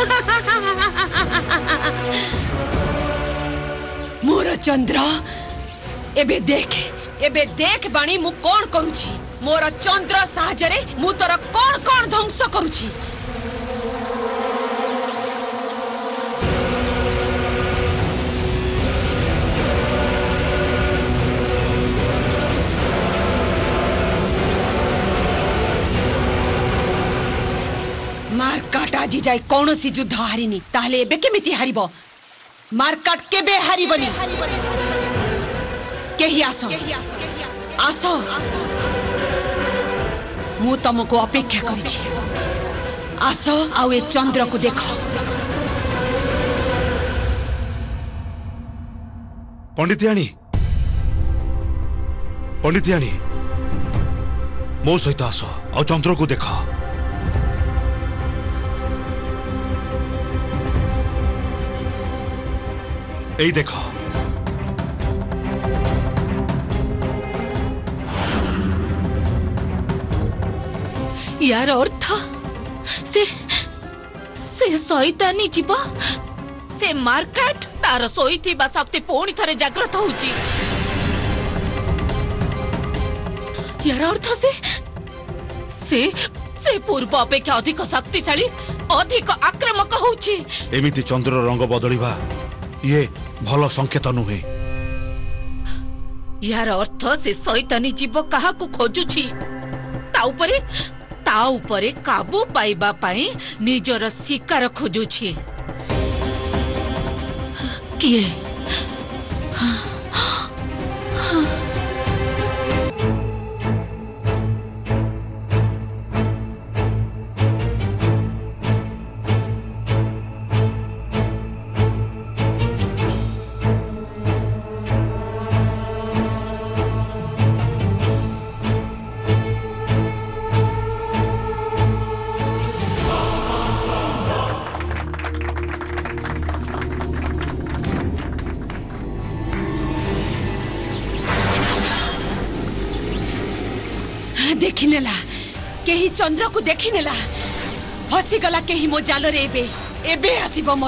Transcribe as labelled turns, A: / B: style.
A: ମୋର ଚନ୍ଦ୍ର ଏବେ ଦେଖ ଏବେ ଦେଖ ବାଣୀ ମୁଁ କ'ଣ କରୁଛି ମୋର ଚନ୍ଦ୍ର ସାହାଯ୍ୟରେ ମୁଁ ତୋର କ'ଣ କ'ଣ ଧ୍ୱଂସ କରୁଛି मार काट आज जाए कौन सी युद्ध हारिनी ताहले बे के मिति हारिबो मार काट के बे हारिबनी केहि आसो आसो मु तमको अपेक्षा करि आसो आउ ए चंद्र को देखो
B: पंडितियानी पंडितियानी मो सहित आसो आउ चंद्र को देखो এই দেখো
C: ইয়ার অর্থ সে সে শয়তানি জীব সে মার্কাট তার শোইথিবা শক্তি পুଣି ଥରେ জাগ্রত হচ্ছে ইয়ার অর্থ সে সে সে পূর্ব অপেক্ষা অধিক শক্তিশালী অধিক আক্রমক হচ্ছে
B: এমিতি চন্দ্র রঙ বদলিবা ଇଏ ଭଲ ସଂକେତ ନୁହେଁ
C: ଏହାର ଅର୍ଥ ସେ ସୈତାନୀ ଜୀବ କାହାକୁ ଖୋଜୁଛି ତା ଉପରେ ତା ଉପରେ କାବୁ ପାଇବା ପାଇଁ ନିଜର ଶିକାର ଖୋଜୁଛି କିଏ
A: देखिनेला, केही चंद्रा कु देखिनेला, भसी गला केही मो जालर एबे, एबे आसी वो